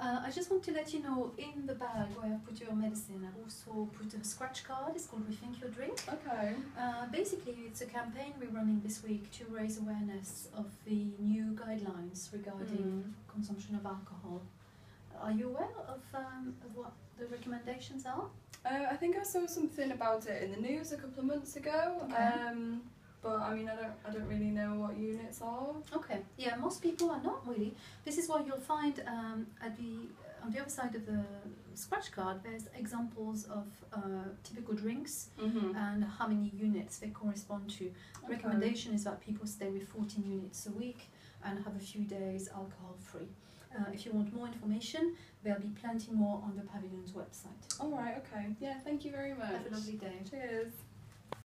Uh, I just want to let you know in the bag where I put your medicine, I've also put a scratch card. It's called Rethink Your Drink. Okay. Uh, basically, it's a campaign we're running this week to raise awareness of the new guidelines regarding Mm. consumption of alcohol. Are you aware of, um, of what the recommendations are? Uh, I think I saw something about it in the news a couple of months ago. Okay. Um, but I mean, I don't, I don't really know what units are. Okay. Yeah, most people are not really. This is what you'll find um, at the on the other side of the scratch card. There's examples of uh, typical drinks Mm-hmm. and how many units they correspond to. Recommendation is that people stay with 14 units a week and have a few days alcohol free. Uh, if you want more information, there'll be plenty more on the pavilion's website. All right. Okay. Yeah. Thank you very much. Have a lovely day. Cheers.